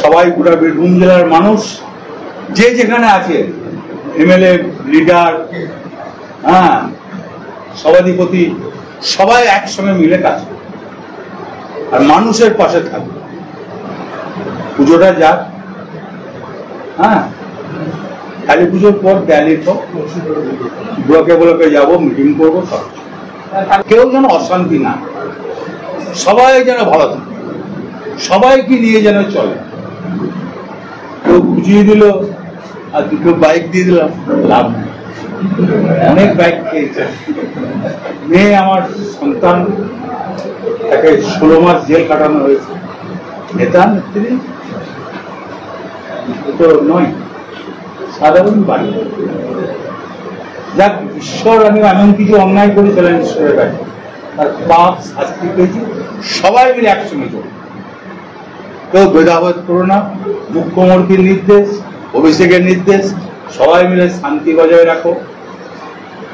সবাই গোটা বীরভূম জেলার মানুষ, যে যেখানে আছে, এমএলএ, লিডার হ্যাঁ সভাধিপতি, সবাই একসঙ্গে মিলে কাজ আর মানুষের পাশে থাকবে। পুজোটা যাক হ্যাঁ কালী পুজোর পর র্যালি তো ব্লকে ব্লকে যাব মিটিং করব, সব কেউ যেন অশান্তি না সবাই যেন ভালো থাকে। সবাইকে নিয়ে যেন চলে। বুঝিয়ে দিল আর দুটো বাইক দিয়ে দিলাম, লাভ অনেক বাইক খেয়েছে। মেয়ে আমার সন্তান, তাকে ষোলো মাস জেল কাটানো হয়েছে। নেতা, নেত্রী? তো নয়, সাধারণ বাড়ি। যাক, ঈশ্বর আমি এমন কিছু অন্যায় করেছিলেন ঈশ্বরের কাছে। তার পাপ শাস্তি পেয়েছি, সবাই মিলে একসঙ্গে চলবে। কেউ ভেদাভেদ করো না মুখ্যমন্ত্রীর নির্দেশ, অভিষেকের নির্দেশ, সবাই মিলে শান্তি বজায় রাখো।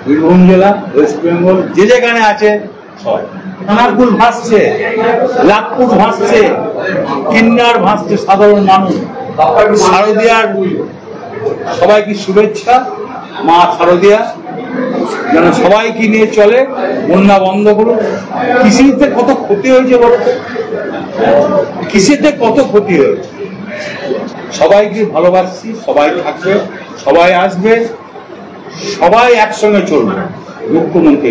বীরভূম জেলা, ওয়েস্ট বেঙ্গল, যে যেখানে আছে, সবাই। ভাসছে লাভপুর ভাসছে, কিন্নার ভাসছে সাধারণ মানুষ। শারদিয়ার সবাইকে শুভেচ্ছা, মা শারদিয়া। যেন সবাইকে নিয়ে চলে, বন্যা বন্ধ করুন কৃষিতে কত ক্ষতি হয়েছে বলো? তো? কৃষিতে কত ক্ষতি হয়েছে সবাইকে ভালোবাসছি সবাই থাকবে সবাই আসবে সবাই একসঙ্গে চলবে মুখ্যমন্ত্রী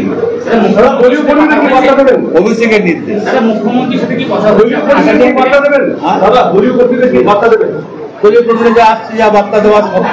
অভিষেকের নির্দেশ হ্যাঁ? যা আসছে যা বার্তা দেওয়া সব